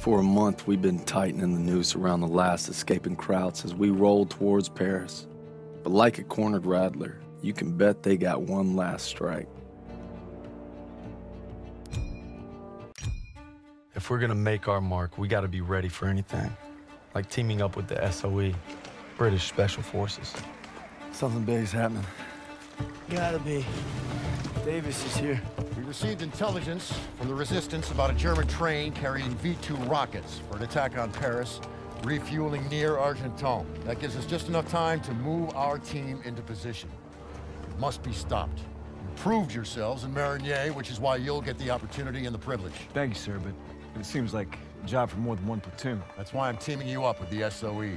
For a month, we've been tightening the noose around the last escaping Krauts as we roll towards Paris. But like a cornered rattler, you can bet they got one last strike. If we're gonna make our mark, we gotta be ready for anything. Like teaming up with the SOE, British Special Forces. Something big's happening. Gotta be. Davis is here. We received intelligence from the Resistance about a German train carrying V-2 rockets for an attack on Paris, refueling near Argenton. That gives us just enough time to move our team into position. It must be stopped. You proved yourselves in Marigny, which is why you'll get the opportunity and the privilege. Thank you, sir, but it seems like a job for more than one platoon. That's why I'm teaming you up with the. SOE.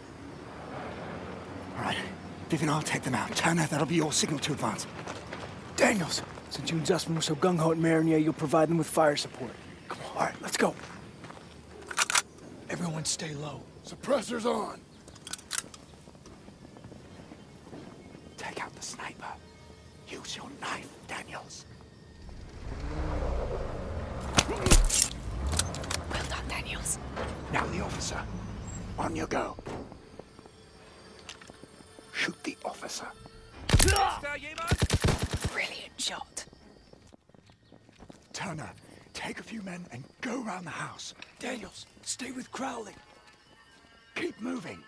All right, Vivian, I'll take them out. Turner, that'll be your signal to advance. Daniels, since you and Zussman were so gung-ho at Marigny, you'll provide them with fire support. Come on, all right, let's go. Everyone stay low. Suppressors on. Take out the sniper. Use your knife, Daniels. Well done, Daniels. Now the officer. On you go. Few men and go around the house. Daniels, stay with Crowley. Keep moving.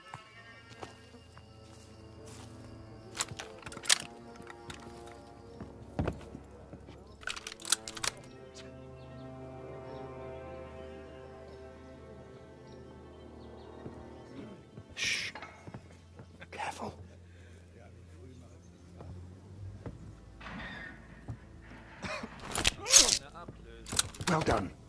Well done.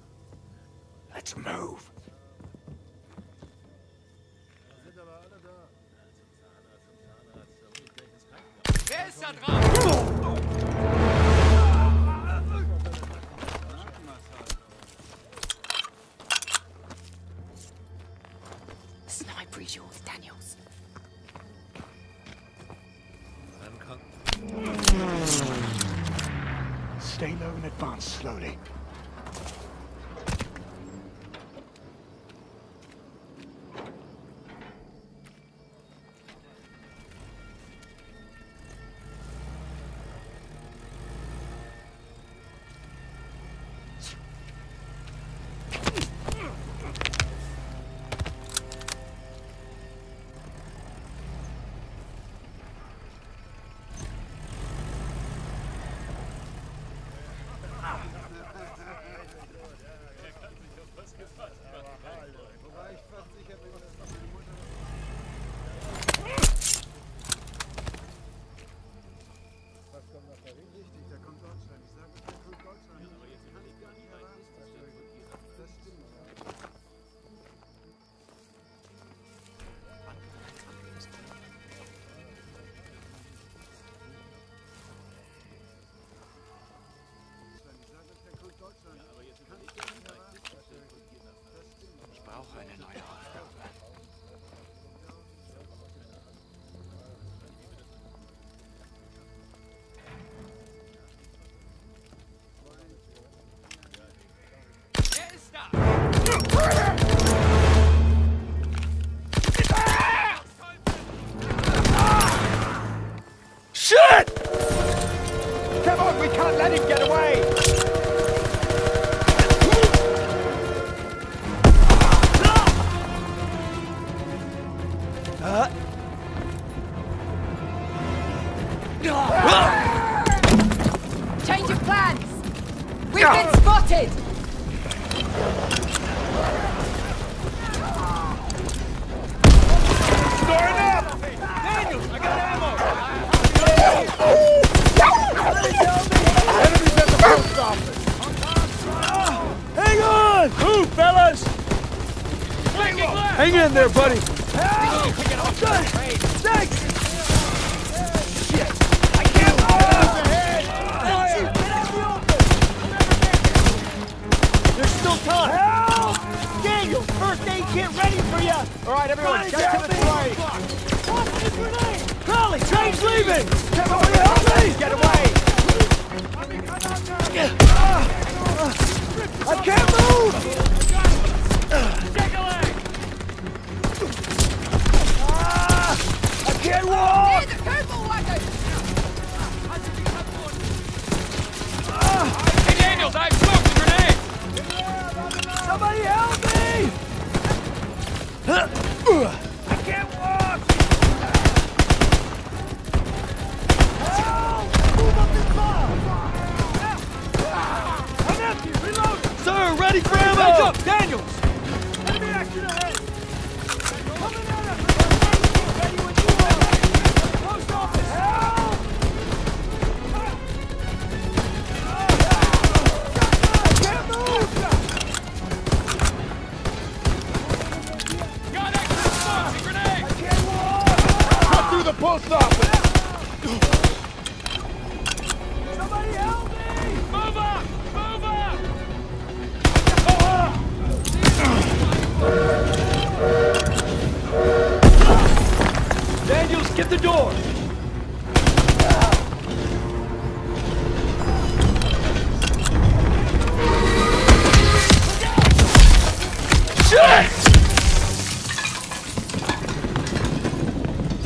auch einen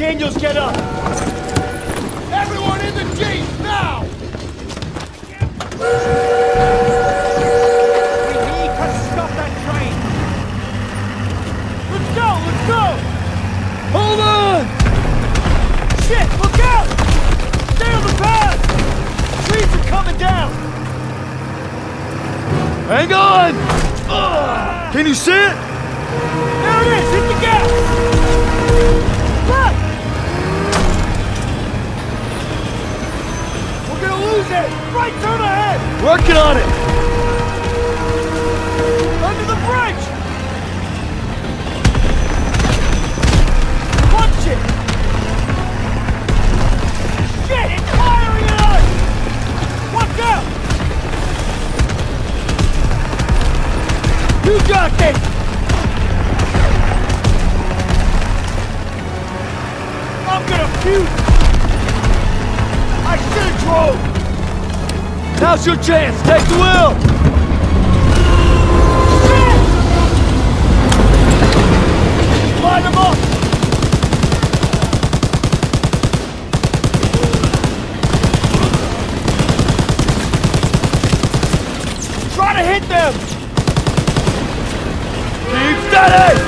Daniels, get up! Everyone in the jeep, now! We need to stop that train! Let's go, let's go! Hold on! Shit, look out! Stay on the path! Trees are coming down! Hang on! Ugh. Can you see it? There it is! That's! Right turn ahead! Working on it! Under the bridge! Watch it! Shit! Now's your chance. Take the wheel. Try to hit them! Keep steady!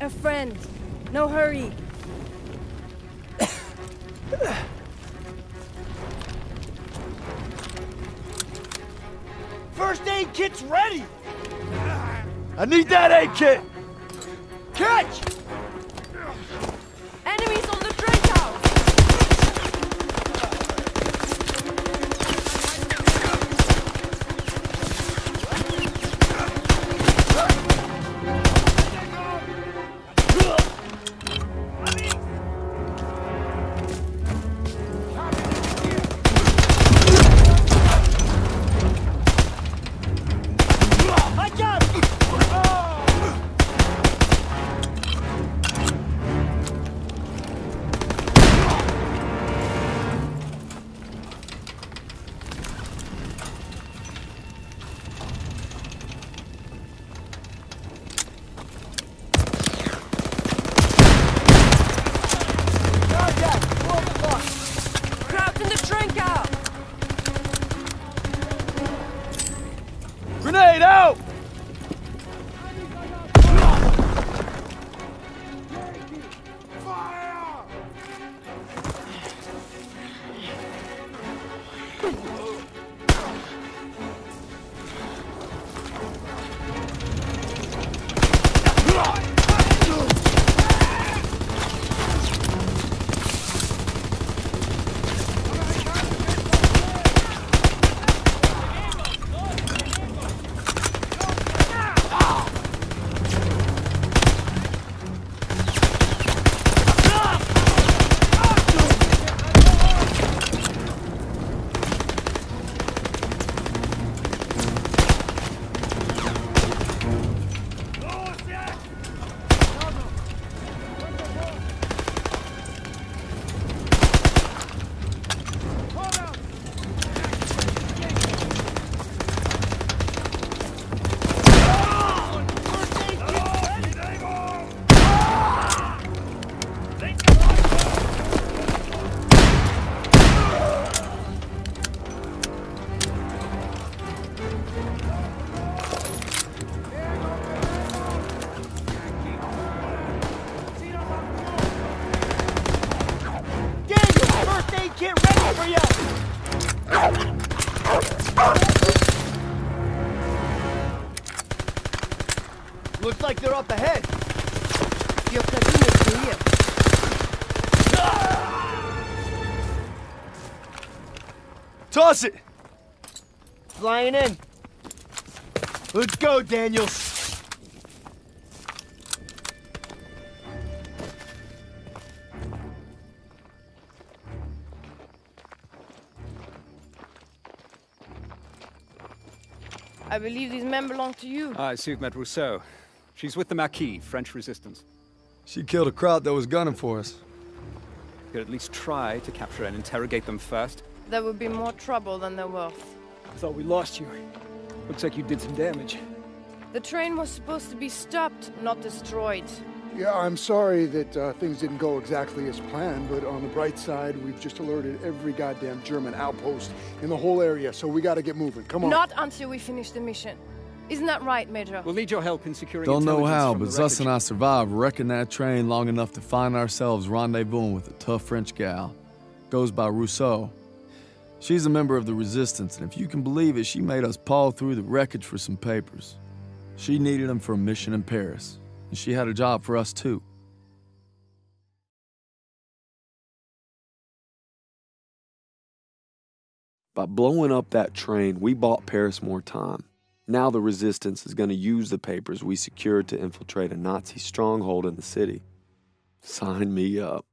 A friend. No hurry. First aid kit's ready! I need that aid kit! Catch! Toss it! Flying in. Let's go, Daniels. I believe these men belong to you. Ah, I see you've met Rousseau. She's with the Maquis, French resistance. She killed a Kraut that was gunning for us. Could at least try to capture and interrogate them first. There would be more trouble than they're worth. I thought we lost you. Looks like you did some damage. The train was supposed to be stopped, not destroyed. Yeah, I'm sorry that uh, things didn't go exactly as planned, but on the bright side, we've just alerted every goddamn German outpost in the whole area, so we gotta get moving. Come on. Not until we finish the mission. Isn't that right, Major? We'll need your help in securing Don't know how, but the Zus and. I survived wrecking that train long enough to find ourselves rendezvousing with a tough French gal. Goes by Rousseau. She's a member of the Resistance, and if you can believe it, she made us paw through the wreckage for some papers. She needed them for a mission in Paris, and she had a job for us too. By blowing up that train, we bought Paris more time. Now the resistance is going to use the papers we secured to infiltrate a Nazi stronghold in the city. Sign me up.